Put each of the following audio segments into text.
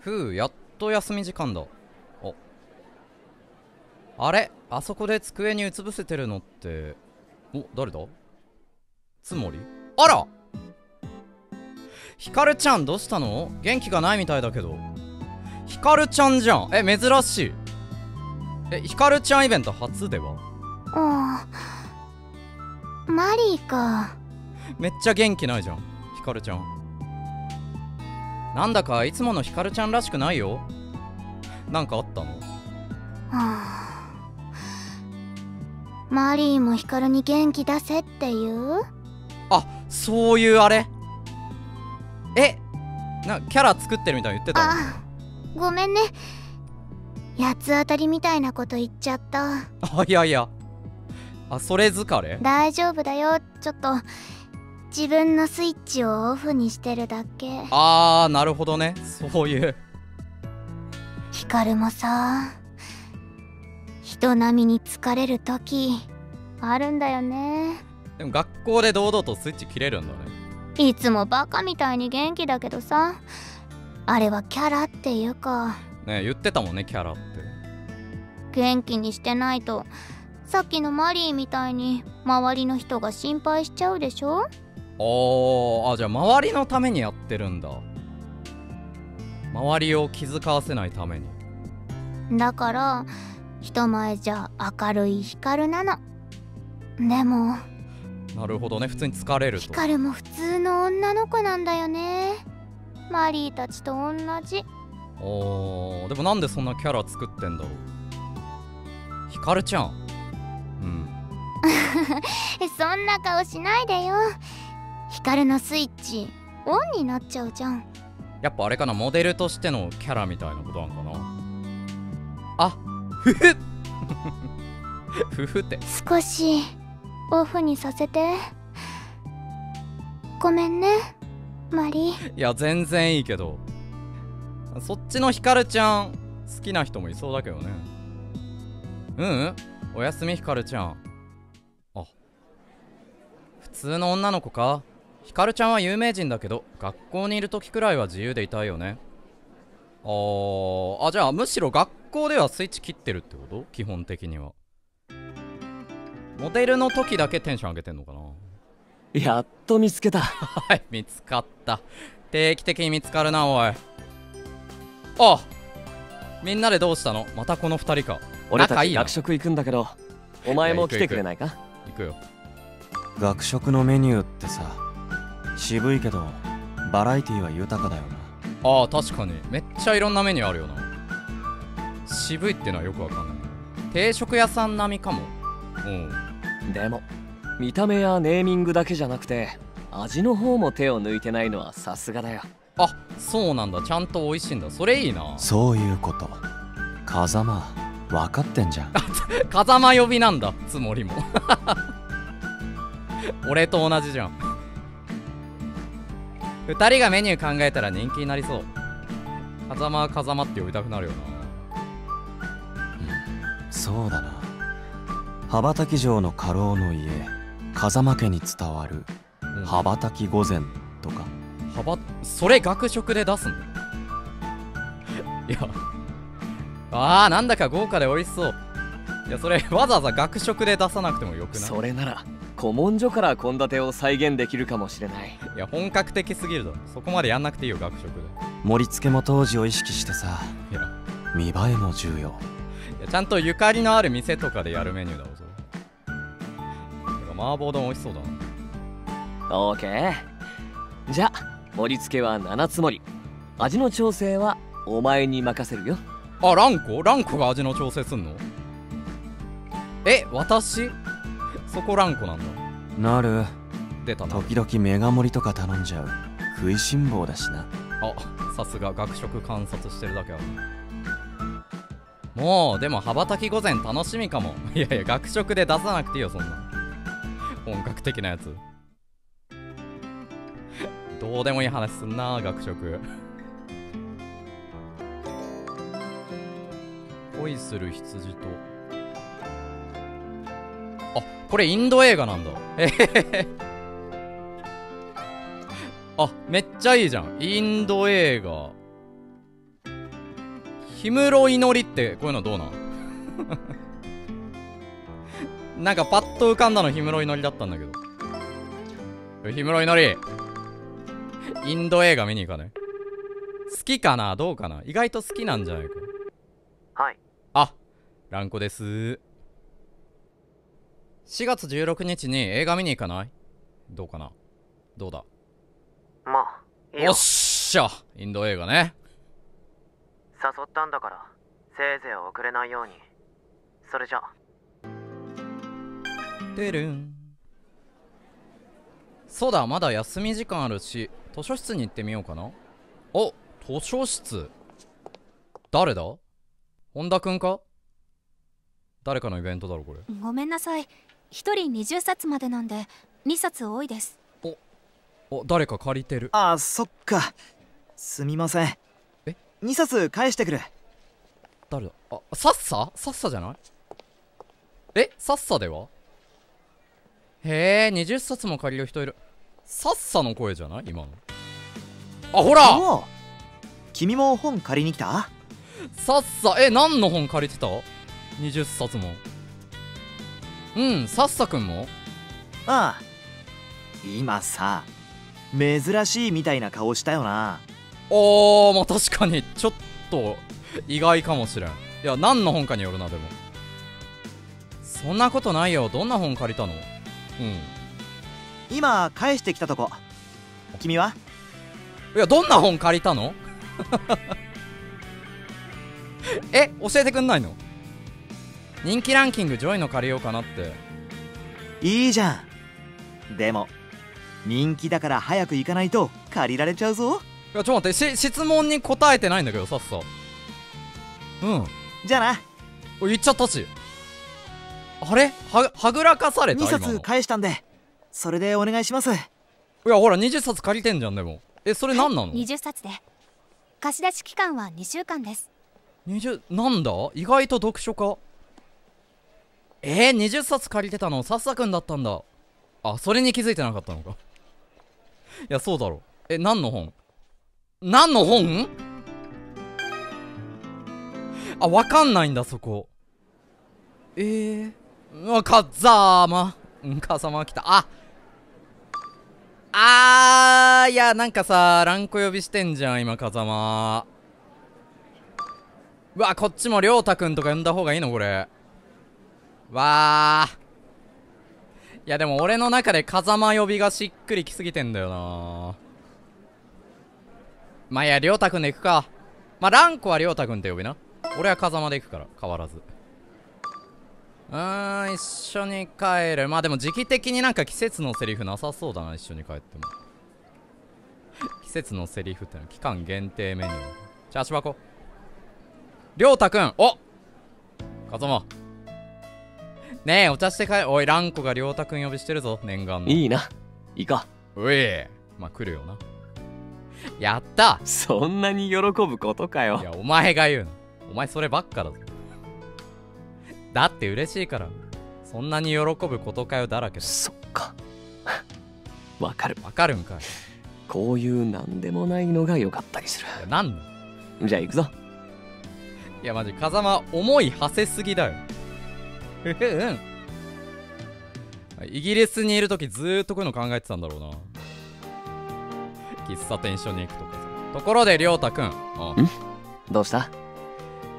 ふうやっと休み時間だ。お。あれ？あそこで机にうつ伏せてるのって。お誰だ？つもり？あら！ひかるちゃんどうしたの？元気がないみたいだけど。ひかるちゃんじゃん。え珍しい。えひかるちゃんイベント初では？ああマリーか。めっちゃ元気ないじゃん。ひかるちゃんなんだかいつものひかるちゃんらしくないよ。なんかあったの？はあ。マリーもヒカルに元気出せって言う？あそういうあれ？え？なキャラ作ってるみたいに言ってたの？あごめんね。八つ当たりみたいなこと言っちゃった。あいやいや。あそれ疲れ？大丈夫だよ。ちょっと自分のスイッチをオフにしてるだけ。あーなるほどね。そういう。ヒカルもさ人並みに疲れる時あるんだよね。でも学校で堂々とスイッチ切れるんだね。いつもバカみたいに元気だけどさあれはキャラっていうか。ね言ってたもんねキャラって。元気にしてないとさっきのマリーみたいに周りの人が心配しちゃうでしょ？あーあじゃあ周りのためにやってるんだ。周りを気遣わせないために。だから人前じゃ明るいヒカルなの。でもなるほどね。普通に疲れると。ヒカルも普通の女の子なんだよね。マリーたちと同じ。おーでもなんでそんなキャラ作ってんだろう。ひかるちゃん。うん。そんな顔しないでよヒカルのスイッチオンになっちゃうじゃん。やっぱあれかなモデルとしてのキャラみたいなことなんかな？あふふ ふふって。少しオフにさせて。ごめんねマリ。ーいや全然いいけど。そっちのひかるちゃん好きな人もいそうだけどね。うん、うん、おやすみひかるちゃん。あ普通の女の子か？ひかるちゃんは有名人だけど学校にいる時くらいは自由でいたいよね。あーあじゃあむしろ学校ではスイッチ切ってるってこと？基本的には。モデルの時だけテンション上げてんのかな？やっと見つけた。はい見つかった。定期的に見つかるなおい。あみんなでどうしたの？またこの二人か。俺たち学食行くんだけどお前も来てくれないか？行くよ学食のメニューってさ渋いけどバラエティは豊かだよな。ああ確かに。めっちゃいろんなメニューあるよな。渋いってのはよくわかんない。定食屋さん並みかも。うん。でも見た目やネーミングだけじゃなくて味の方も手を抜いてないのはさすがだよ。あそうなんだ。ちゃんと美味しいんだ。それいいな。そういうこと。風間分かってんじゃん。風間呼びなんだ。つもりも。俺と同じじゃん二人がメニュー考えたら人気になりそう。風間は風間って呼びたくなるよそうだな。羽ばたき城の家老の家風間家に伝わるな、うん。羽ばたき御前とか。幅それ学食で出すのいや。あーなんだか豪華で美味しそう。いやそれわざわざ学食で出さなくてもよくない？それなら古文書から献立を再現できるかもしれない。いや本格的すぎるだろ。そこまでやんなくていいよ学食で。盛り付けも当時を意識してさ。いや。見栄えも重要。いやちゃんとゆかりのある店とかでやるメニューだろそれ。てか麻婆丼美味しそうだな。オーケー。じゃあ盛り付けは7つ盛り。味の調整はお前に任せるよ。あランコランコが味の調整すんの？え私？そこランコなんだ。なる。出たな。時々メガ盛りとか頼んじゃう。食いしん坊だしな。あさすが学食観察してるだけある。もうでも羽ばたき御前楽しみかも。いやいや学食で出さなくていいよそんな。本格的なやつ。どうでもいい話すんな学食。恋する羊とあこれインド映画なんだ。へへへ。あめっちゃいいじゃん。インド映画。氷室祈りってこういうのどうなん？なんかパッと浮かんだの氷室祈りだったんだけど。氷室祈りインド映画見に行かない？好きかな？どうかな？意外と好きなんじゃないか？はい。あランコです4月16日に映画見に行かない？どうかな？どうだ？まあいいよ。よっしゃ！インド映画ね。誘ったんだからせいぜい遅れないように。それじゃ。てるん。そうだまだ休み時間あるし図書室に行ってみようかな。お図書室。誰だ？本田くんか？誰かのイベントだろこれ。ごめんなさい一人20冊までなんで2冊多いです。お誰か借りてる。あそっか。すみません。え？2冊返してくる。誰だ？あさっささっさじゃない？え？さっさでは？へえ20冊も借りる人いる。さっさの声じゃない？今の。あほら！君も本借りに来た？さっさえ何の本借りてた ?20 冊もうんさっさくんも？ああ今さ珍しいみたいな顔したよな。おーまあ確かにちょっと意外かもしれん。いや何の本かによるなでも。そんなことないよ。どんな本借りたの？うん。今返してきたとこ。君は？いやどんな本借りたの？え教えてくんないの？人気ランキング上位の借りようかなって。いいじゃん。でも人気だから早く行かないと借りられちゃうぞ。いやちょっと待ってし質問に答えてないんだけどさっさ。うん。じゃあな。お言っちゃったし。あれ？ははぐらかされた？2今の。冊返したんでそれでお願いします。いやほら20冊借りてんじゃんでも。えそれ何なの、20冊で。貸し出し期間は2週間です。20なんだ？意外と読書家？えー、20冊借りてたの？さっさくんだったんだ。あそれに気づいてなかったのか。いやそうだろ。うえ何の本？何の本？あわかんないんだそこ。えー、うわ風間うん風間来た。ああーいやなんかさランコ呼びしてんじゃん今風間。うわこっちもりょうたくんとか呼んだ方がいいのこれ。わー。いやでも俺の中で風間呼びがしっくりきすぎてんだよな。まあいやりょうたくんで行くか。まあランコはりょうたくんって呼びな。俺は風間で行くから変わらず。うーん一緒に帰る。まあでも時期的になんか季節のセリフなさそうだな一緒に帰っても。季節のセリフってのは期間限定メニュー。じゃあ足箱。りょうたくん。お風間。ねえお茶して帰おいランコがりょうたくん呼びしてるぞ念願の。いいな。行こう。い。まあ来るよな。やった。うそんなに喜ぶことかよ。いやお前が言うの。お前そればっかだぞ。だって嬉しいから。そんなに喜ぶことかよだらけだ。そっか。わかる。わかるんかい。こういうなんでもないのが良かったりすいやなんじゃあ行くぞ。いやマジ風間思い馳せすぎだようん。イギリスにいる時ずーっとこういうの考えてたんだろうな。喫茶店一緒に行くとかさ。ところでりょうたくんうん？どうした？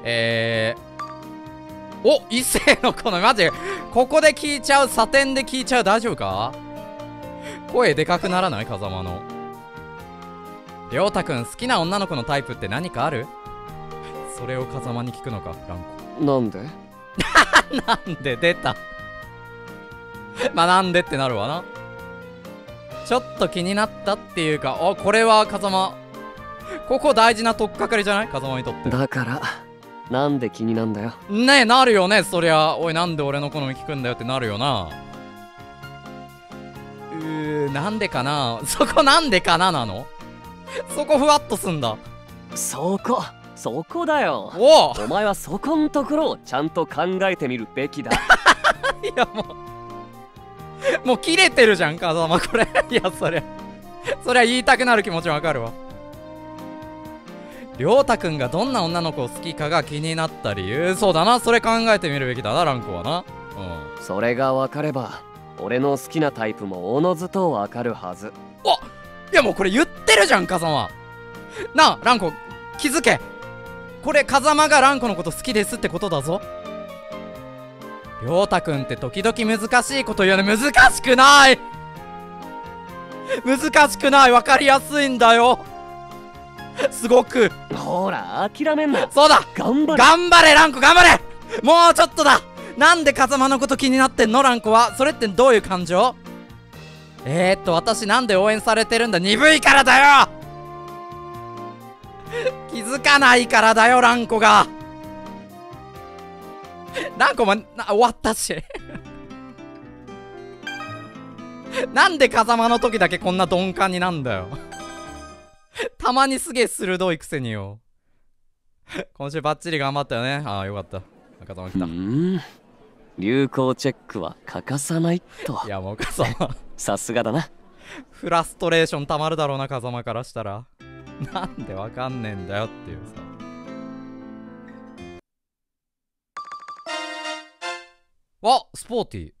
えー、お異性の好みマジ？ここで聞いちゃうサテンで聞いちゃう大丈夫か？声でかくならない？風間の。りょうたくん好きな女の子のタイプって何かある？それを風間に聞くのかランなんで？コなんで出た？まあなんでってなるわな。ちょっと気になったっていうかあこれは風間ここ大事な取っかかりじゃない？風間にとって。だからなんで気になんだよ。ねえなるよねそりゃ。おいなんで俺の好み聞くんだよってなるよな。うーなんでかな？そこなんでかななの？そこふわっとすんだ。そこそこだよ。おお。お前はそこんところをちゃんと考えてみるべきだ。いやもう。もう切れてるじゃん風間これ。いやそりゃ。そりゃ言いたくなる気持ちわかるわ。りょうたくんがどんな女の子を好きかが気になった理由。そうだな。それ考えてみるべきだなランコはな。うん。それが分かれば俺の好きなタイプもおのずと分かるはず。いやもうこれ言ってるじゃん風間。なあランコ気づけこれ風間がランコのこと好きですってことだぞ。りょうたくんって時々難しいこと言うの難しくない。難しくない。分かりやすいんだよ。すごく。ほら諦めんな。そうだ。頑張れ。頑張れランコ頑張れ。もうちょっとだ。なんで風間のこと気になってんのランコは？それってどういう感情？えー、っと私なんで応援されてるんだ？鈍いからだよ気づかないからだよランコが。ランコもな終わったしなんで風間の時だけこんな鈍感になんだよ。たまにすげえ鋭いくせによ。今週バッチリ頑張ったよね。ああよかった。中澤来うた流行チェックは欠かさないといやもう風間さすがだな。フラストレーションたまるだろうな風間からしたら なんでわかんねえんだよっていうさ。あスポーティー。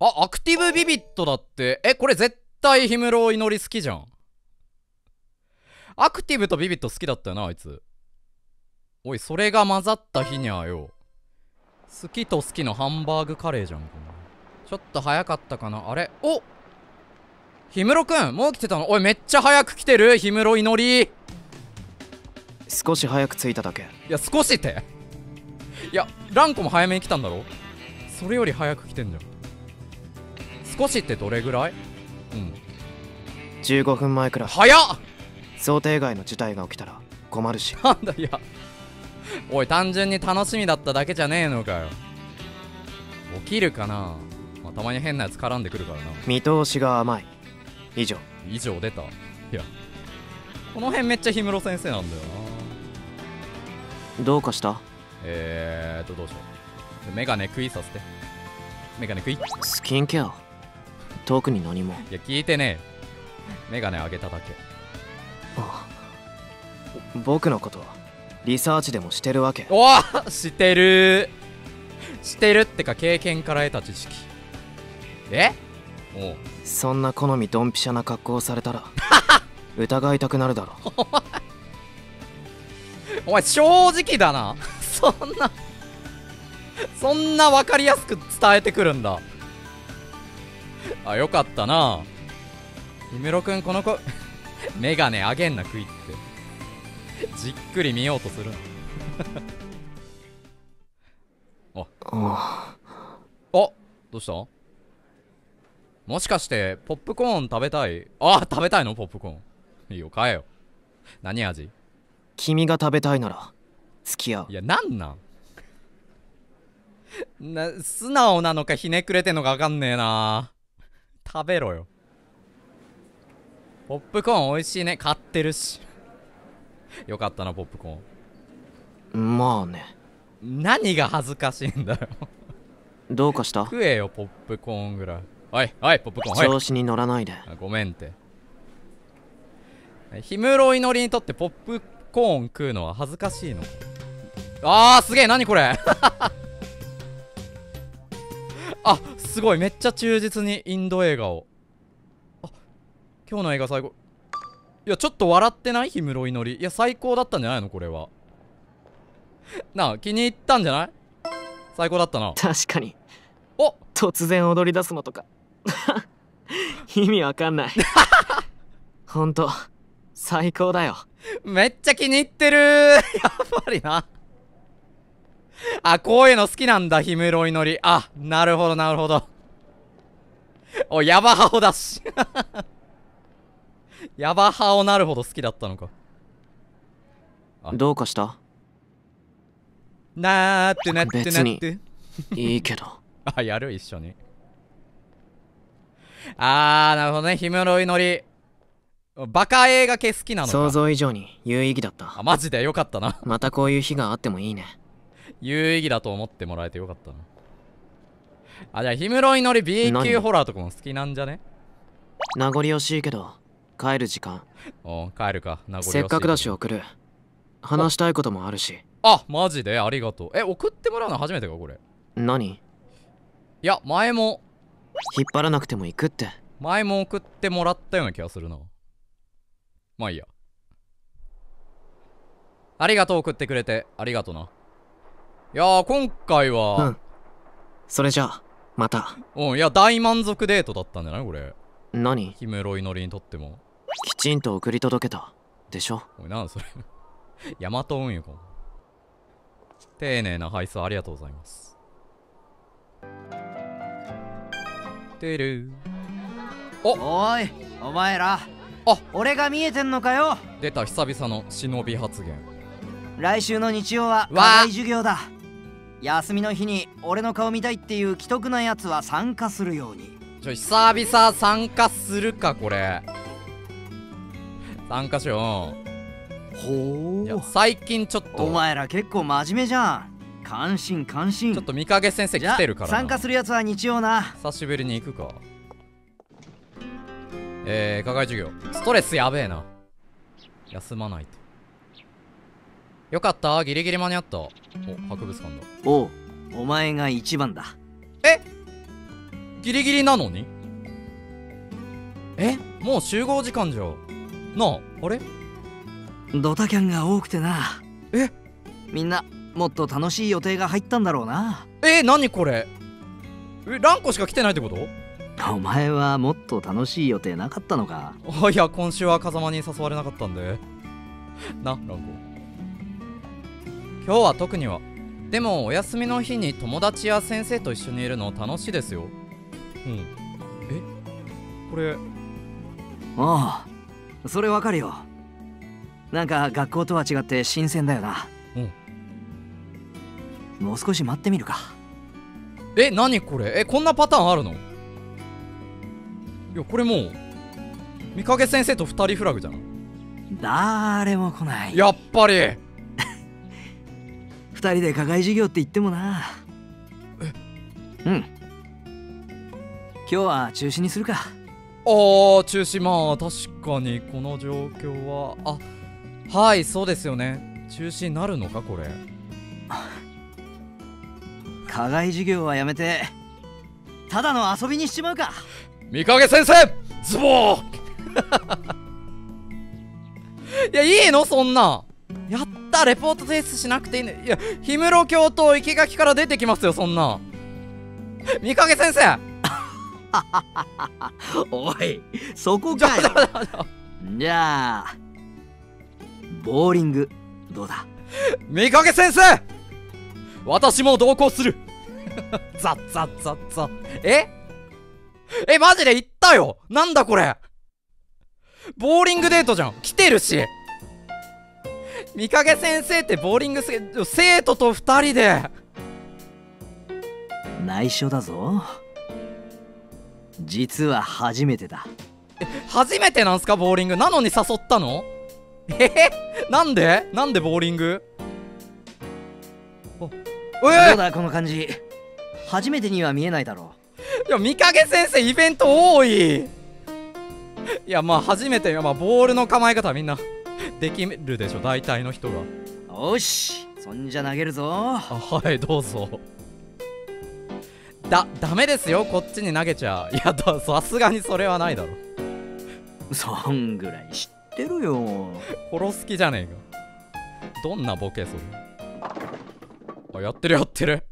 あアクティブビビットだって。えこれ絶対氷室祈り好きじゃん。アクティブとビビット好きだったよなあいつ。おいそれが混ざった日にゃよ。好きと好きのハンバーグカレーじゃんこんなちょっと早かったかな。あれ？お氷室くんもう来てたの？おいめっちゃ早く来てる？氷室祈り。い少し早く着いただけ。や少しって。いやランコも早めに来たんだろ？それより早く来てんじゃん。少しってどれぐらい？うん。15分前くらい。早っ！想定外の事態が起きたら困るし。なんだいや。おい単純に楽しみだっただけじゃねえのかよ。起きるかな、まあ、たまに変なやつ絡んでくるからな。見通しが甘い以上。以上出たいや。この辺めっちゃ氷室先生なんだよな。どうかした？えーっとどうしよう。メガネ食いさせて。メガネ食い。いスキンケア？特に何も？や聞いてねえ。メガネあげただけ。あ僕のことリサーチでもしてるわけ？おわ！してる。してるってか経験から得た知識。え？おうそんな好みドンピシャな格好されたら 疑いたくなるだろお前正直だな。そんなそんな分かりやすく伝えてくるんだ。あよかったな。氷室くんこの子 メガネあげんな食いってじっくり見ようとするな。あ。あどうした？もしかしてポップコーン食べたい？あ食べたいの？ポップコーン。いいよ買えよ。何味？君が食べたいなら付き合う。いやなんなん？な素直なのかひねくれてんのか分かんねえな。食べろよ。ポップコーン美味しいね。買ってるし。よかったなポップコーまあね。ン何が恥ずかしいんだよ。どうかした？食えよポップコーンぐらいおいおいポップコーン。調子に乗らないで。あごめんって。氷室祈りにとってポップコーン食うのは恥ずかしいの？あーすげえ何これ？あすごいめっちゃ忠実にインド映画を。あ今日の映画最高いやちょっと笑ってない？氷室祈り。いや最高だったんじゃないの？これは。なあ気に入ったんじゃない？最高だったな。確かに。お！突然踊り出すのとか 意味わかんないほんと最高だよめっちゃ気に入ってる やっぱりな。あ、こういうの好きなんだ、氷室祈り。あ、なるほど、なるほど。お、ヤバハオだし。ヤバハオなるほど好きだったのか。あどうかした？なーってなってなって。いいけどあ、やる？一緒に。あー、なるほどね。氷室祈り。バカ映画系好きなのか。想像以上に有意義だったあ、マジでよかったな。またこういう日があってもいいね有意義だと思ってもらえてよかったな。あ、じゃあ、氷室祈り B 級何？ホラーとかも好きなんじゃね？名残惜しいけど帰る時間おう帰るか。名残惜しいせっかくだし送る話したいこともあるしあマジで？ありがとうえ送ってもらうの初めてかこれ何？いや前も引っ張らなくても行くって。前も送ってもらったような気がするな。まあいいや。ありがとう送ってくれて。ありがとな。いやー今回うはん。それじゃあまた。うん、いや大満足デートだったんじゃない？これ。何？氷室祈りにとっても。きちんと送り届けた。でしょ？おいなそれ。ヤマト運輸か。丁寧な配送ありがとうございますてる。お。いお前ら。あ。俺が見えてんのかよ。出た久々の忍び発言。来週の日曜は課外授業だ。休みの日に俺の顔見たいっていう既得なやつは参加するように。ちょ久々参加するかこれ。参加しよほう。いや最近ちょっと。お前ら結構真面目じゃん関心関心。ちょっと三影先生来てるからな。参加するやつは日曜な。久しぶりに行くか。えー、課外授業。ストレスやべえな。休まないと。よかった。ギリギリ間に合った。お博物館だ。おうお前が一番だ。ギリギリなのに？え？もう集合時間じゃ。なああれ？ドタキャンが多くてな。え？みんなもっと楽しい予定が入ったんだろうな。えー、何これ？えランコしか来てないってこと？お前はもっと楽しい予定なかったのか。あいや今週は風間に誘われなかったんで。なランコ。今日は特には。でもお休みの日に友達や先生と一緒にいるの楽しいですよ。うん。え？これ？ああそれわかるよ。なんか学校とは違って新鮮だよなもう少し待ってみるか。え何これ？えこんなパターンあるの？いやこれもう三影先生と二人フラグじゃん。誰も来ない。やっぱり。二人で課外授業って言ってもな。うん。今日は中止にするか。あー中止。まあ確かにこの状況は。あはいそうですよね。中止になるのかこれ？課外授業はやめてただの遊びにしちまうか。三影先生ズボーいやいいの？そんな。やったレポート提出しなくていいねいや氷室京都生垣から出てきますよそんな。三影先生。おいそこかよ。じゃあボーリングどうだ？三影先生私も同行する ザッザッザッザッ。え？えマジで言ったよ。なんだこれ。ボーリングデートじゃん。来てるし。三影先生ってボーリングせ生徒と二人で。内緒だぞ。実は初めてだ。初めてなんすかボーリング？なのに誘ったの？え？なんで？なんでボーリング？おえどうだこの感じ？初めてには見えないだろいや、三影先生イベント多いいや、まあ初めて、まあボールの構え方はみんなできるでしょ、大体の人が。うよしそんじゃ投げるぞあ、はい、どうぞ。だ、ダメですよ、こっちに投げちゃ。いや、ださすがにそれはないだろ。そんぐらい知ってるよ殺す気じゃねえか。どんなボケそれ。あ、やってるやってる。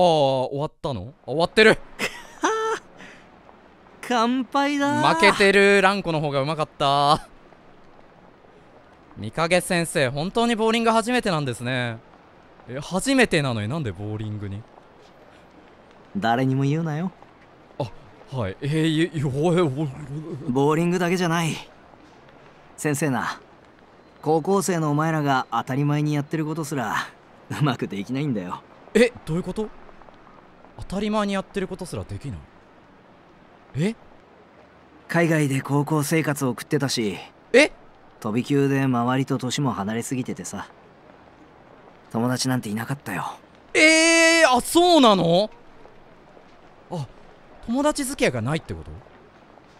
えああ、終わったの？あ終わってる。乾杯だ負けてるランコの方がうまかった。三影先生本当にボーリング初めてなんですね。え初めてなのになんでボーリングに？誰にも言うなよ。はい。えー、いいおいおいボーリングだけじゃない。先生な高校生のお前らが当たり前にやってることすらうまくできないんだよ。えどういうこと？当たり前にやってることすらできない。え？海外で高校生活を送ってたしえ？飛び級で周りと年も離れすぎててさ。友達なんていなかったよ。えー、あそうなの？あ友達付き合いがないってこと？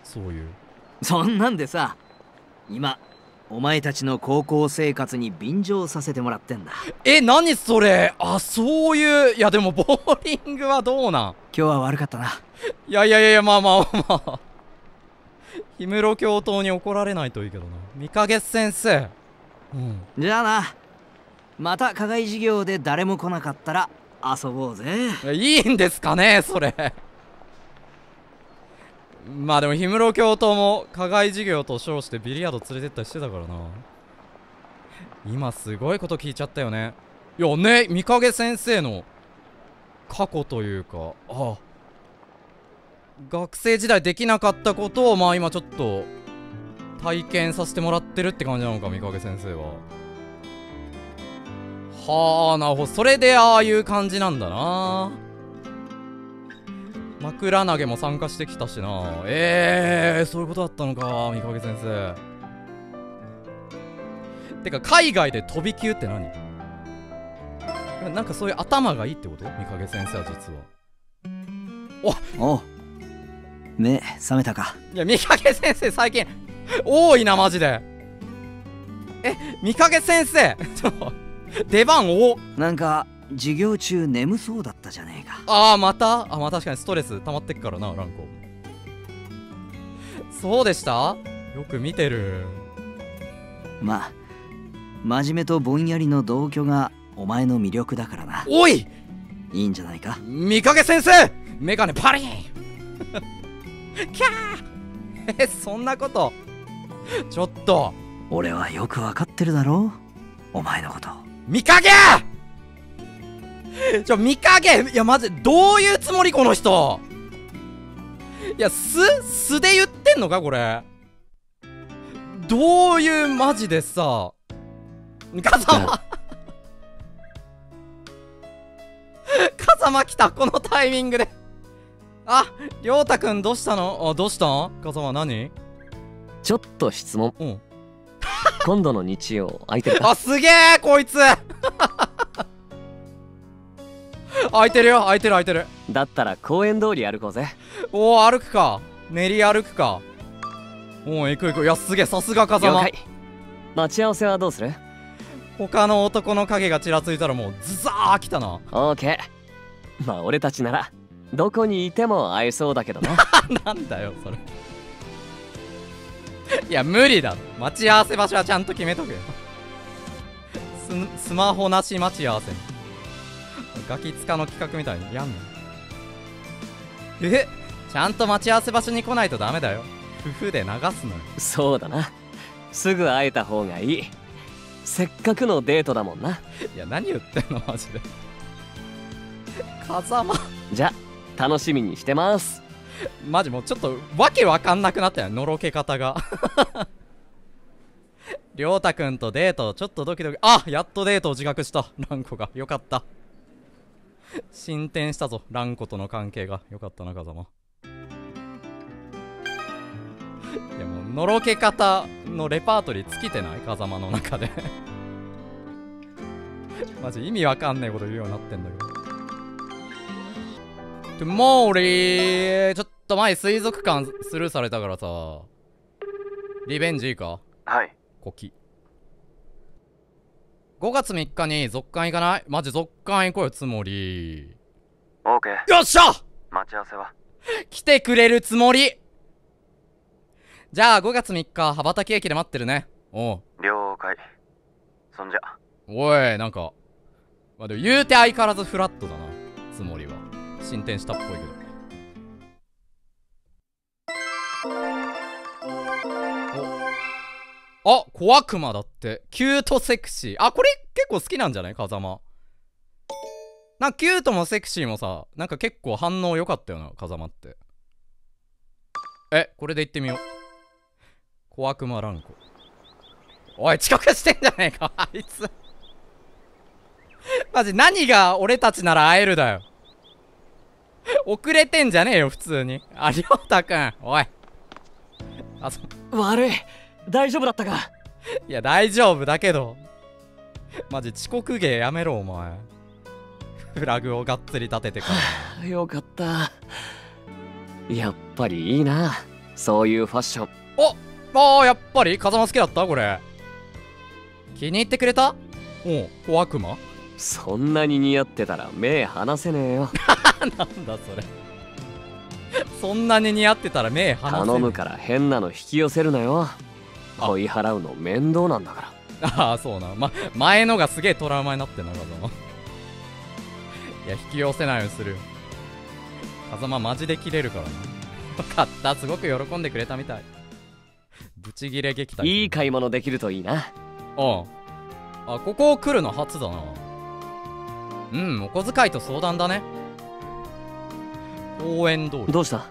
そういう。そんなんでさ今お前たちの高校生活に便乗させてもらってんだ。え何それ？あそういういやでもボーリングはどうなん？今日は悪かったな。いやいやいやまあまあまあ。氷室教頭に怒られないといいけどな。三影先生。うん。じゃあな。また課外授業で誰も来なかったら遊ぼうぜ。いいんですかねそれまあでも氷室教頭も課外授業と称してビリヤード連れてったりしてたからな。今すごいこと聞いちゃったよね。いやね三影先生の過去というかあ学生時代できなかったことをまあ今ちょっと体験させてもらってるって感じなのか三影先生は。はあなるほど。それでああいう感じなんだな。枕投げも参加してきたしな。ええー、そういうことだったのか三影先生。てか海外で飛び級って何？なんかそういう頭がいいってこと？三影先生は実は。おう。目覚めたか。いや三影先生最近多いなマジで。え三影先生！ちょ出番多なんか授業中眠そうだったじゃねえか。ああまた？あまあ確かにストレス。溜まってっからなランコそうでした？よく見てる。まあ真面目とぼんやりの同居がお前の魅力だからな。おい！いいんじゃないか？三影先生！メガネパリン！キャー！えそんなこと。ちょっと。俺はよくわかってるだろう？お前のこと。見かけ ちょ、見かけいや、マジ、どういうつもりこの人。いや、す、素で言ってんのかこれ。どういうマジでさ、風間風間来た、このタイミングで。あ、りょうたくんどうしたの？あ、どうしたん？風間何？ちょっと質問。うん。今度の日曜空いてるか？あ、すげえこいつ空いてるよ空いてる空いてる。だったら公園通り歩こうぜ。おお歩くか。練り歩くか。おお行く行く。いやすげえさすが風間。待ち合わせはどうする？他の男の影がちらついたらもうズザー来たな。オーケー。まあ俺たちならどこにいても会えそうだけどな。なんだよそれ。いや無理だ。待ち合わせ場所はちゃんと決めとけよ。ススマホなし待ち合わせガキ使の企画みたいにやんの？え？ちゃんと待ち合わせ場所に来ないとダメだよ。夫婦で流すのよ。そうだな。すぐ会えた方がいい。せっかくのデートだもんな。いや何言ってんの？マジで。風間。じゃ楽しみにしてます。マジもうちょっとわけわかんなくなったよ。のろけ方が。りょうたくんとデートちょっとドキドキ。あやっとデートを自覚した。ランコが。よかった進展したぞランコとの関係が。よかったな風間。いやもうのろけ方のレパートリー尽きてない？風間の中で。マジ意味わかんないこと言うようになってんだけど。トゥモーリーちょっと前水族館スルーされたからさリベンジいいか？はい。コキ5月3日に続刊行かない？マジ続刊行こうよつもり。OK よっしゃ！待ち合わせは？来てくれるつもり。じゃあ5月3日羽ばたき駅で待ってるね。おう。了解。そんじゃ。おいなんか。まあでも言うて相変わらずフラットだなつもりは。進展したっぽいけど。おあ小悪魔だって。キュートセクシー。あこれ結構好きなんじゃない？風間。なんかキュートもセクシーもさなんか結構反応良かったよな風間って。えこれでいってみよう。小悪魔ランコおい遅刻してんじゃねえか あいつ。マジ何が俺たちなら会えるだよ。遅れてんじゃねえよ普通に。ありょうたくん。おい。あそ悪い。大丈夫だったか？いや大丈夫だけど。マジ遅刻芸やめろお前。フラグをがっつり立ててから。よかった。やっぱりいいな。そういうファッション。ああやっぱり？風間好きだった？これ。気に入ってくれた？おう小悪魔？そんなに似合ってたら目離せねえよ。なんだそれ。そんなに似合ってたら目離せ頼むから変なの引き寄せるなよ。あ追い払うの面倒なんだから。ああそうな。ま前のがすげえトラウマになってんな風間いや引き寄せないようにする風間マジで切れるからねよかった。すごく喜んでくれたみたい。ブチギレ撃退。いい買い物できるといいな。ああ。あここ来るの初だな。うんお小遣いと相談だね。公園通り。どうした？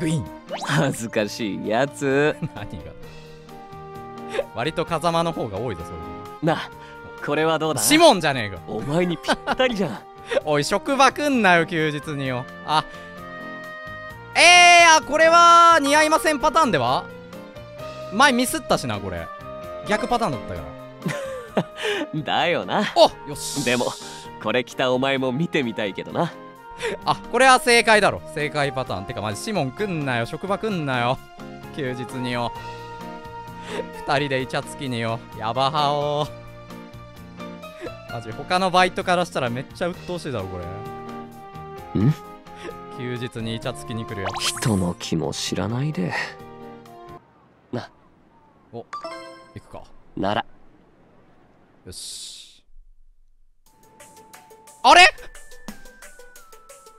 グイーン。恥ずかしいやつ。何が。割と風間の方が多いぞそれなこれはどうだ？シモンじゃねえか。お前にぴったりじゃん。おい職場来んなよ休日によ。あ。えー、あこれは似合いませんパターンでは？前ミスったしなこれ。逆パターンだったから。だよな。およし。でもこれ着たお前も見てみたいけどなあこれは正解だろ。正解パターン。てかマジシモン来んなよ。職場来んなよ。休日によ。二人でイチャつきによ。ヤバハオマジ他のバイトからしたらめっちゃ鬱陶しいだろこれ。ん？休日にイチャつきに来るやつ。人の気も知らないで。お行くか。なら。よし。あれ？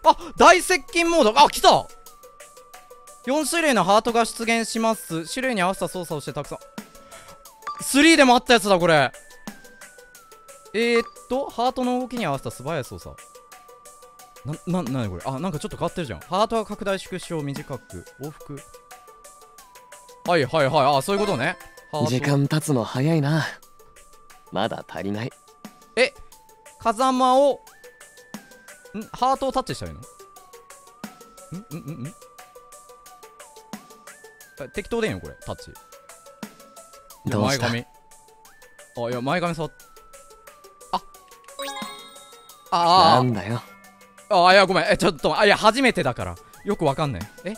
あ大接近モード。あ来た。4種類のハートが出現します。種類に合わせた操作をしてたくさん。3でもあったやつだこれ。えー、っとハートの動きに合わせた素早い操作。な、な、なにこれ。あ、なんかちょっと変わってるじゃん。ハートは拡大縮小短く往復。はいはいはい。あそういうことね。時間経つの早いな。まだ足りない。え風間をんハートをタッチしたらいいの？ん？ん？ん？ん？適当でいいのこれ。タッチ。どうした？前髪。あいや前髪触っああなんだよ。ああいやごめん。えちょっとあいや初めてだから。よくわかんない。え？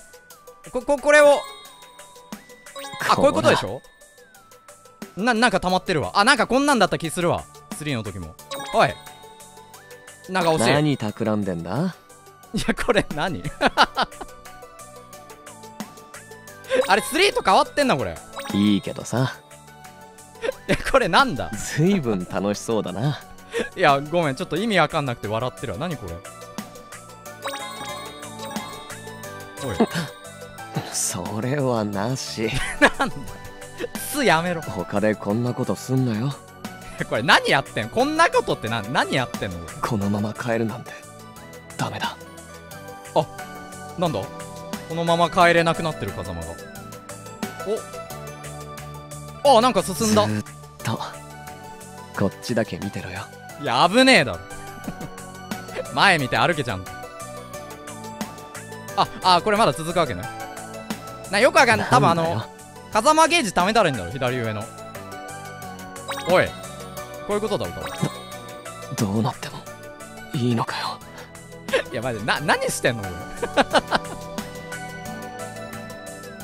こここれをあこういうことでしょ？ななんか溜まってるわ。あなんかこんなんだった気するわ。3の時も。おいなんか惜し。い何企んでんだ？いやこれ何？あれ3と変わってんなこれ。いいけどさ。えこれなんだ？ずいぶん楽しそうだな。いやごめんちょっと意味わかんなくて笑ってるわ。何これ？おい。それはなし。なんだすやめろ。他でこんなことすんなよ これ何やってんこんなことって何？何やってんの？ここのまま帰るなんてダメだ。れなんだ？このまま帰れなくなってる風間が。お。あなんか進んだ。ずーっとこっちだけ見てろよ。いや危ねえだろ。前見て歩けちゃん。とああこれまだ続くわけね。なよくわかんない。多分あの風間ゲージ貯めたらいいんだろ左上の。おいこういうことだろ多分 どうなってもいいのかよ。いやマジでな何してんの？こ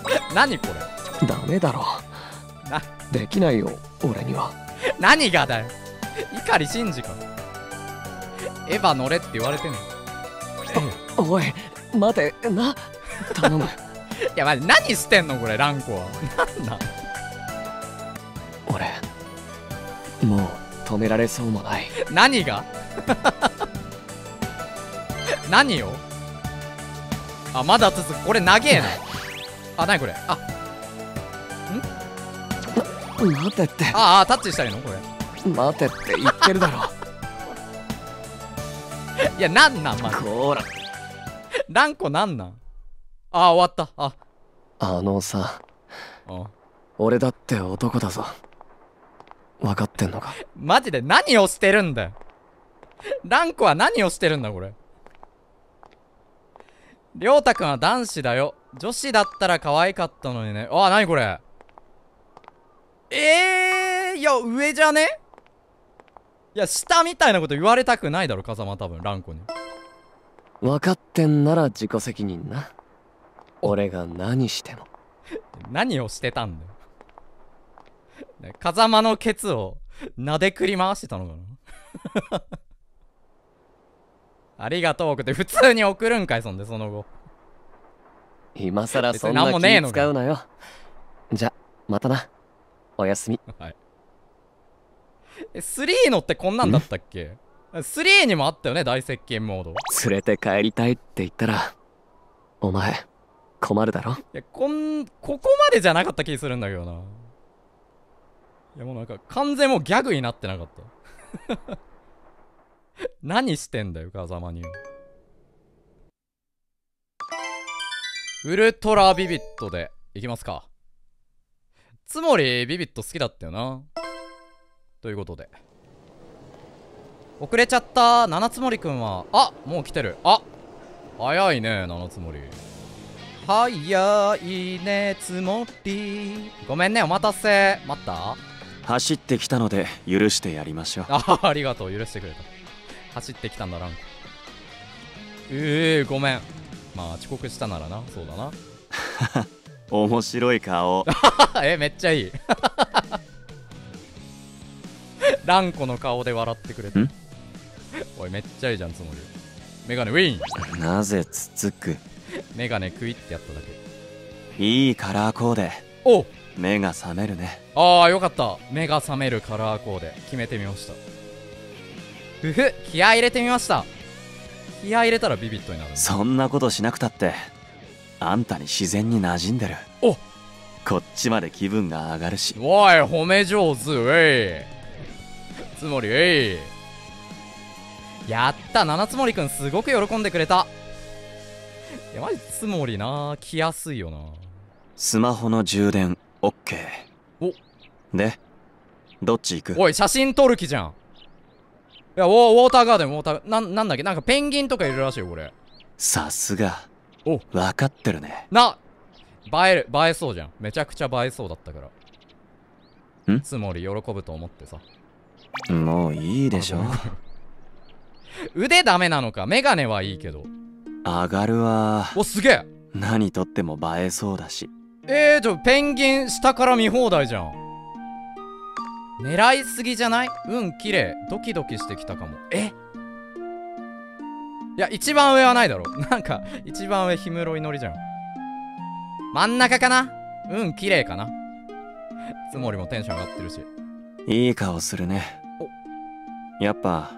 れ何これ？ダメだろ。なできないよ俺には。何がだよ？碇シンジか？エヴァ乗れって言われてんの？いおい待てな頼む。やマジ何してんの？これランコは。なんなん俺もう止められそうもない。何が？何を？あまだ続く。これ長えな。あ何これ？あ。待てって。ああタッチしたらいいの？これ。待てって言ってるだろ。いやなんなん？まず。こら。ランコなんなん？あ終わった。あ。あのさ。あ。俺だって男だぞ分かってんのか？マジで何をしてるんだよ。ランコは何をしてるんだこれ。りょうたくんは男子だよ。女子だったら可愛かったのにね。あ何これ？えー、いや上じゃね？いや下みたいなこと言われたくないだろ風間多分ランコに。分かってんなら自己責任な。俺が何しても。何をしてたんだよ。ね風間のケツをなでくり回してたのかな？ありがとうって普通に送るんかいそんでその後。今さらそんなんもねえな気使うなよ。じゃまたな。おやすみ。はい。え3のってこんなんだったっけ？3にもあったよね大接近モード。連れて帰りたいって言ったらお前困るだろ？いやこんここまでじゃなかった気するんだけどないやもうなんか完全もうギャグになってなかった。何してんだよ風間に。ウルトラビビットでいきますか。つもりビビット好きだったよな。ということで。遅れちゃった七つ森くんは。あもう来てる。あ早いね七つ森。早いねつもりごめんねお待たせ。待った？走ってきたので許してやりましょう。あありがとう。許してくれた。走ってきたんだランクええー、ごめん。まあ遅刻したならな。そうだな。面白い顔。えめっちゃいい。ランコの顔で笑ってくれた。ん？おいめっちゃいいじゃんつもり。メガネウィーン。なぜつつく？メガネクイってやっただけ。いいカラーコーデ。お目が覚めるね。ああよかった。目が覚めるカラーコーデ決めてみました。ふふ気合い入れてみました。気合い入れたらビビットになるそんなことしなくたってあんたに自然に馴染んでる。おこっちまで気分が上がるし。おい褒め上手えい。つもりえい。やった七つ森くんすごく喜んでくれた。いやマジつもりな。来やすいよな。スマホの充電 OK お。でどっち行く？おい写真撮る気じゃん。いやウォウォーターガーデンウォーターなんなんだっけ？なんかペンギンとかいるらしいよこれ。さすが。お。分かってるね。な映える映えそうじゃん。めちゃくちゃ映えそうだったから。ん？つもり喜ぶと思ってさ。もういいでしょ。腕ダメなのか？メガネはいいけど。上がるわ。おすげえ。何とっても映えそうだしえー、ちょペンギン下から見放題じゃん。狙いすぎじゃない？うん綺麗。ドキドキしてきたかも。え？いや一番上はないだろ。なんか一番上氷室祈りじゃん。真ん中かな？うん綺麗かな。つもりもテンション上がってるし。いい顔するね。やっぱ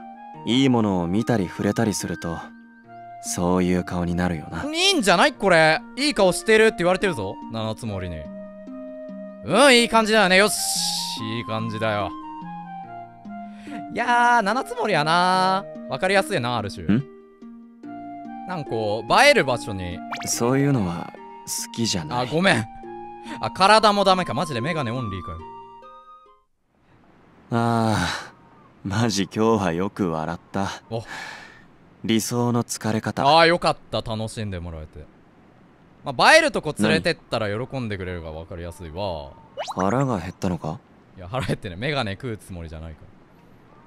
いいものを見たり触れたりするとそういう顔になるよな。いいんじゃないこれ。いい顔してるって言われてるぞ。七つ森に。うんいい感じだよね。よしいい感じだよ。いやー七つ森はな。わかりやすいなある種。ん？なんかこう映える場所に。そういうのは好きじゃない。あごめん。あ体もダメか。マジでメガネオンリーかよ。あーマジ今日はよく笑った。お理想の疲れ方。ああよかった。楽しんでもらえて。まあ映えるとこ連れてったら喜んでくれるが分かりやすいわ。腹が減ったのか？いや腹減ってね。メガネ食うつもりじゃないか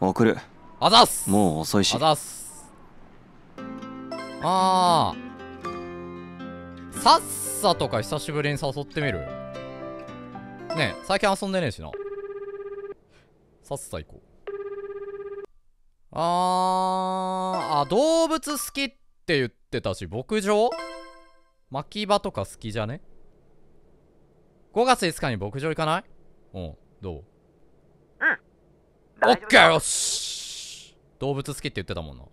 送る。らあざっす！もう遅いし。あざっす。あー。さっさとか久しぶりに誘ってみる？ねえ最近遊んでねえしな。さっさ行こうあーあ動物好きって言ってたし牧場？牧場とか好きじゃね？5月5日に牧場行かない？うんどう？オ大丈夫だッケーよし。動物好きって言ってたもんな。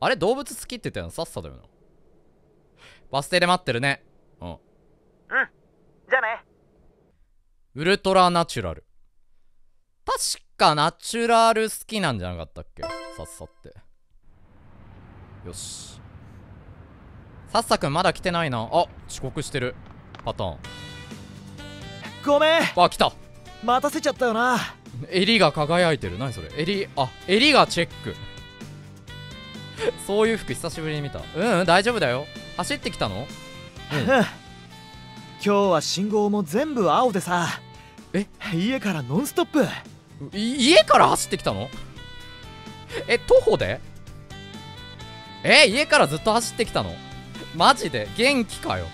あれ？動物好きって言ってたの？さっさだよな。バス停で待ってるね。うん。じゃあね。ウルトラナチュラル。確かナチュラル好きなんじゃなかったっけ？さっさって。よし。さっさくんまだ来てないな。あ遅刻してる。パターン。ごめん。あ来た。待たせちゃったよな。襟が輝いてる。何それ？襟あ襟がチェック。そういう服久しぶりに見た。うん、うん、大丈夫だよ。走ってきたの？うん。今日は信号も全部青でさ。え？家からノンストップ。い家から走ってきたの？え徒歩で？え家からずっと走ってきたの？マジで？元気かよ。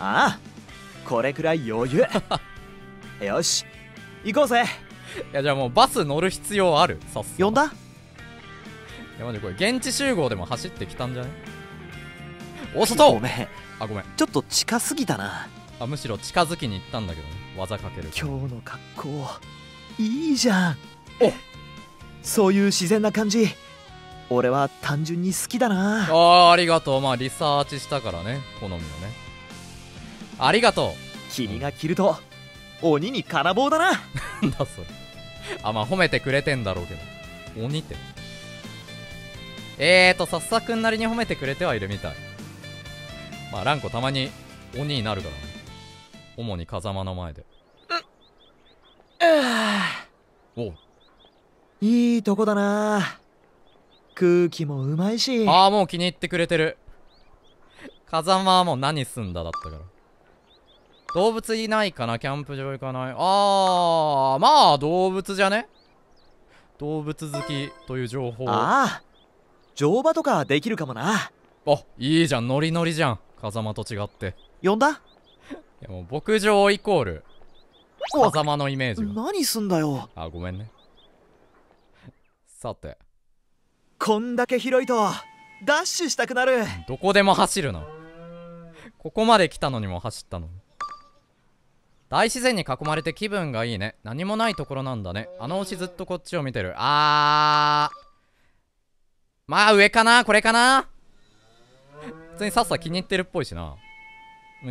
ああこれくらい余裕。よし行こうぜ。いやじゃあもうバス乗る必要ある？さっさ呼んだ？いやマジこれ現地集合でも走ってきたんじゃない？お外ごめん。あごめん。ちょっと近すぎたな。あむしろ近づきに行ったんだけどね。技かける今日の格好いいじゃん。お。そういう自然な感じ。俺は単純に好きだな。あーありがとう。まあリサーチしたからね。好みをね。ありがと君が着ると鬼に金棒だな。う なんだそれ。あまあ褒めてくれてんだろうけど。鬼って。えーとさっさくんなりに褒めてくれてはいるみたい。まあランコたまに鬼になるからね。主に風間の前でおう。いいとこだな。空気もうまいし。ああもう気に入ってくれてる。風間はもう何すんだだったから。動物いないかなキャンプ場行かない。ああまあ動物じゃね？動物好きという情報あああ乗馬とかできるかもな。いいじゃんノリノリじゃん風間と違って。呼んだ？いやもう牧場イコール風間のイメージが。何すんだよ。あごめんね。さて。こんだけ広いとダッシュしたくなる。どこでも走るなここまで来たのにも走ったの。に大自然に囲まれて気分がいいね。何もないところなんだね。あの牛ずっとこっちを見てる。あー。まあ上かな？これかな？普通にさっさ気に入ってるっぽいしな。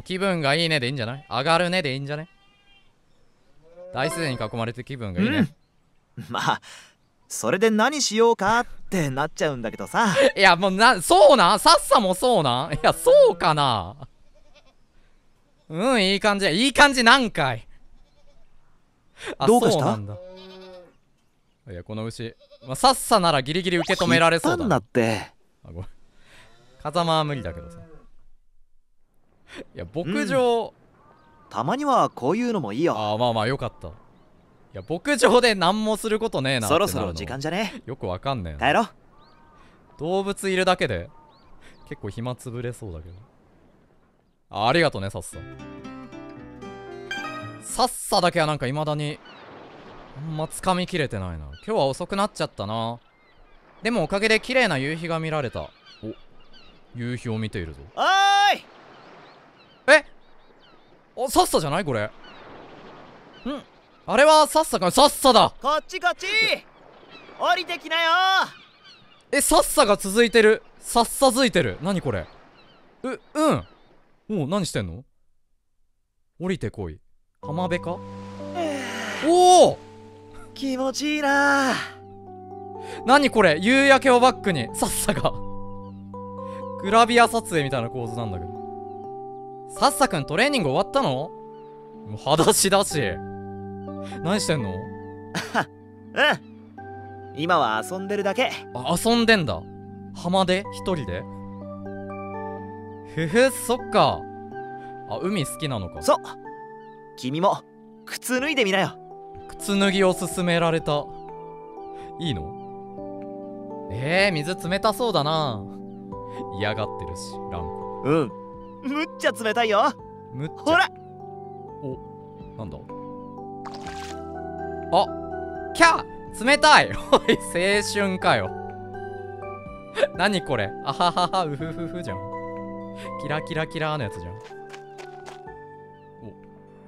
気分がいいねでいいんじゃない？上がるねでいいんじゃね？大自然に囲まれて気分がいいね、まあそれで何しようかってなっちゃうんだけどさ。いやもうなそうなん？さっさもそうなん？いやそうかな？うんいい感じいい感じなんかい。あどうかした？なんだ。いやこの牛、まあ、さっさならギリギリ受け止められそうだな。って。あごめん。風間は無理だけどさ。いや牧場、たまにはこういうのもいいよ。ああまあまあよかった。いや牧場で何もすることねえなそろそろ時間じゃね？よくわかんねえな。帰ろう。動物いるだけで結構暇つぶれそうだけど。あありがとねさっさ。さっさだけはなんか未だにあんま掴みきれてないな。今日は遅くなっちゃったな。でもおかげで綺麗な夕日が見られた。お夕日を見ているぞ。おーい！えおさっさじゃない？これ。ん。あれはさっさか。さっさだ。こっちこっち。降りてきなよ。えさっさが続いてる。さっさづいてる。何これ？ううん。おう何してんの？降りてこい。浜辺か？おお！気持ちいいな。何これ？夕焼けをバックに。さっさが。グラビア撮影みたいな構図なんだけどさっさくんトレーニング終わったの？もう裸足だし。何してんの？うん。今は遊んでるだけ。あ遊んでんだ。浜で？一人で？ふふそっか。あ海好きなのか。そう。君も靴脱いでみなよ。靴脱ぎを勧められた。いいの？えー、水冷たそうだな。嫌がってるしランコうんむっちゃ冷たいよ。むっちゃ。ほら。おなんだ？あキャー！冷たい。おい青春かよ。何これ？あはははうふふふじゃん。キラキラキラーのやつじゃん。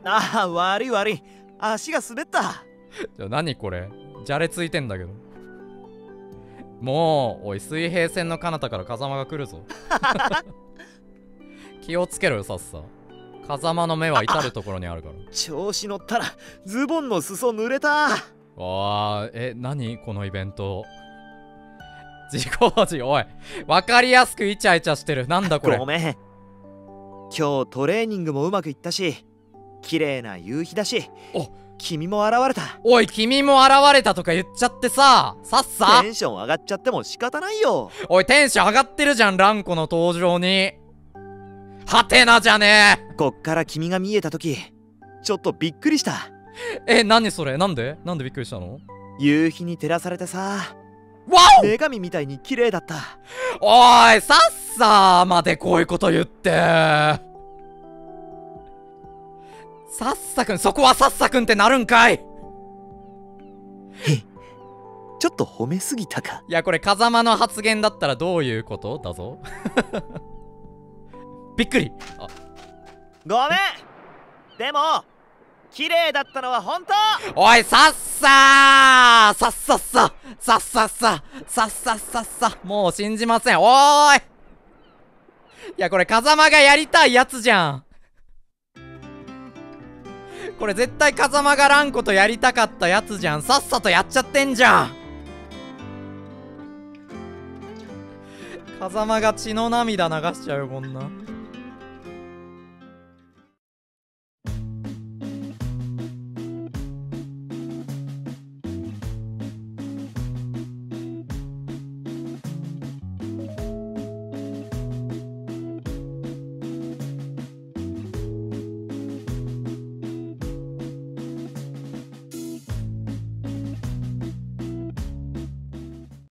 ああ悪い悪い。足が滑った。じゃあ何これ？じゃれついてんだけど。もうおい水平線の彼方から風間が来るぞ 気をつけろよさっさ。風間の目は至る所にあるから。調子乗ったらズボンの裾濡れた。わあえ何このイベント。自業自おい。分かりやすくイチャイチャしてる。なんだこれ。ごめん。今日トレーニングもうまくいったし綺麗な夕日だしお。君も現れた。おい君も現れたとか言っちゃってさ。さっさ。テンション上がっちゃっても仕方ないよ。おいテンション上がってるじゃんランコの登場にはてなじゃねこっから君が見えた時ちょっとびっくりした。ええ何それ？なんで？なんでびっくりしたの？夕日に照らされてさ。わお！女神みたいに綺麗だった。おいさっさまでこういうこと言って。さっさくんそこはさっさくんってなるんかい。ちょっと褒めすぎたか。いやこれ風間の発言だったらどういうこと？だぞびっくり。あ。ごめん。でも綺麗だったのは本当。おいさっさー。さっさっさ。さっさっさ。さっさっさっさ。もう信じません。おーい。いやこれ風間がやりたいやつじゃん。これ絶対風間がランコとやりたかったやつじゃん。さっさとやっちゃってんじゃん。風間が血の涙流しちゃうよこんな